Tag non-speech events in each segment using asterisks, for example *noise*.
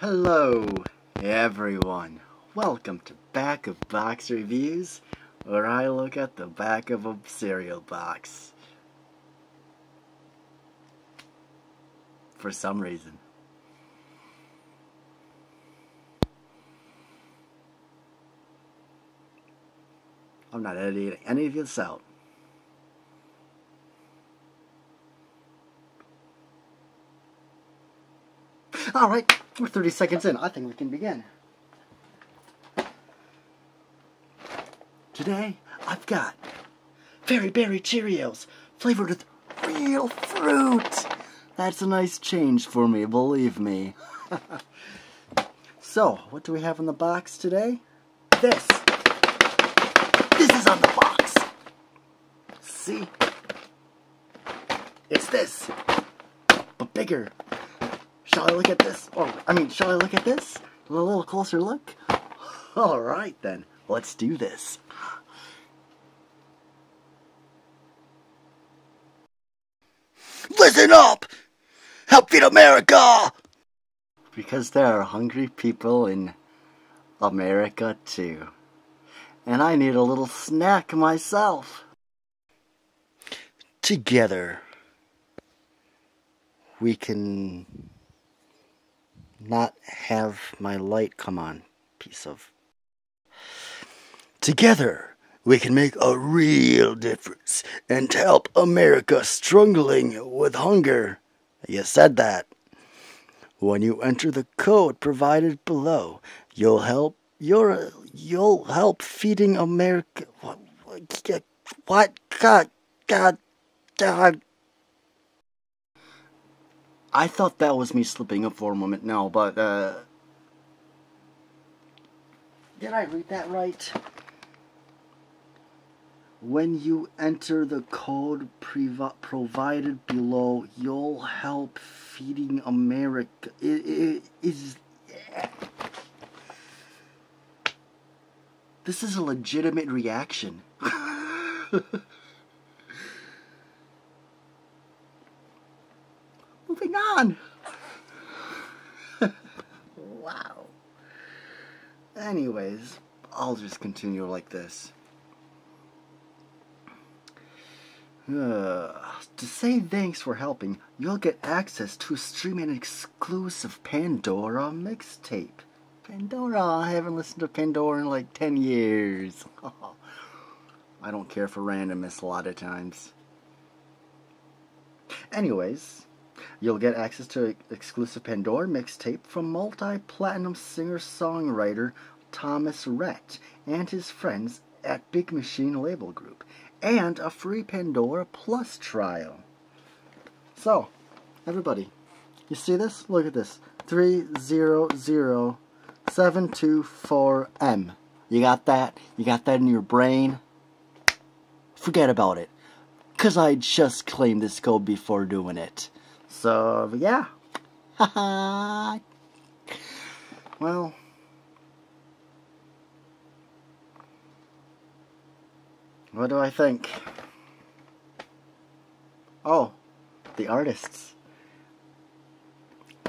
Hello, everyone. Welcome to Back of Box Reviews, where I look at the back of a cereal box. For some reason. I'm not editing any of this out. All right, we're 30 seconds in. I think we can begin. Today, I've got Very Berry Cheerios flavored with real fruit. That's a nice change for me, believe me. *laughs* so, what do we have in the box today? This. This is on the box. See? It's this, but bigger. Shall I look at this? Or, I mean, shall I look at this? A little closer look? *laughs* Alright then, let's do this. Listen up! Help feed America! Because there are hungry people in America too. And I need a little snack myself. Together, we can not have my light come on, piece of. Together, we can make a real difference and help America struggling with hunger. You said that. When you enter the code provided below, you'll help you're you'll help feeding America. What? What? God, God, God. I thought that was me slipping up for a moment now, but, uh... Did I read that right? When you enter the code provided below, you'll help feeding America. It, it is... This is a legitimate reaction. *laughs* Moving on. *laughs* wow. Anyways, I'll just continue like this. Uh, *sighs* to say thanks for helping, you'll get access to stream an exclusive Pandora mixtape. Pandora, I haven't listened to Pandora in like 10 years. *laughs* I don't care for randomness a lot of times. Anyways, You'll get access to exclusive Pandora mixtape from multi-platinum singer-songwriter Thomas Rhett and his friends at Big Machine Label Group, and a free Pandora Plus trial. So, everybody, you see this? Look at this. 300724M. You got that? You got that in your brain? Forget about it. Because I just claimed this code before doing it. So, yeah. *laughs* well. What do I think? Oh, the artists.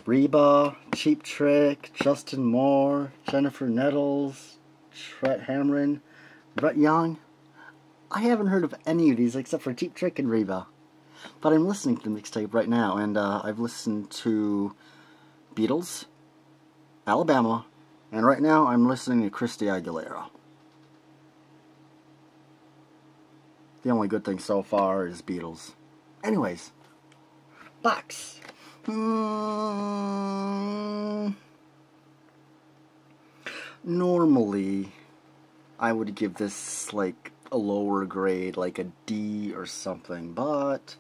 Reba, Cheap Trick, Justin Moore, Jennifer Nettles, Trent Harmon, Brett Young. I haven't heard of any of these except for Cheap Trick and Reba. But I'm listening to the mixtape right now, and uh, I've listened to Beatles, Alabama, and right now I'm listening to Christy Aguilera. The only good thing so far is Beatles. Anyways, box. Mm, normally, I would give this like a lower grade, like a D or something, but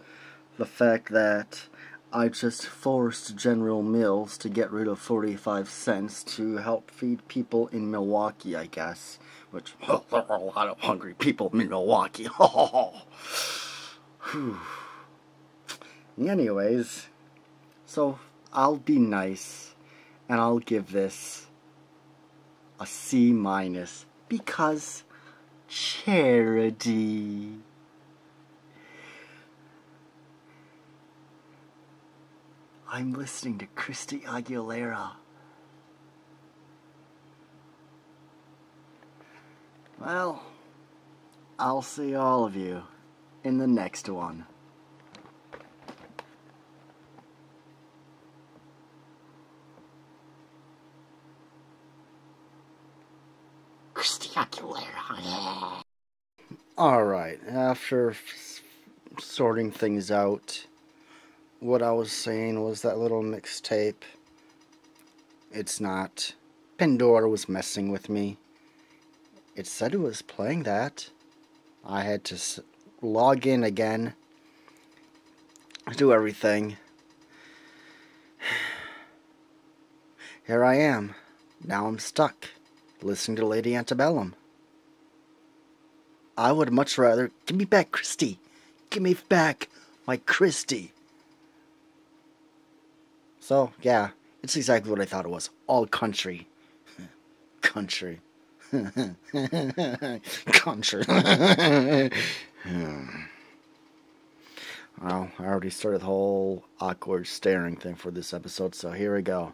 the fact that I just forced General Mills to get rid of 45 cents to help feed people in Milwaukee, I guess. Which, there *laughs* are a lot of hungry people in Milwaukee. *laughs* Anyways, so I'll be nice and I'll give this a C minus because charity. I'm listening to Christy Aguilera. Well, I'll see all of you in the next one. Christy Aguilera. Alright, after f- sorting things out, what I was saying was that little mixtape. It's not. Pandora was messing with me. It said it was playing that. I had to s- log in again, do everything. *sighs* Here I am. Now I'm stuck, listening to Lady Antebellum. I would much rather. Give me back Christy. Give me back my Christy. So, yeah, it's exactly what I thought it was. All country. *laughs* country. *laughs* country. *laughs* well, I already started the whole awkward staring thing for this episode, so here we go.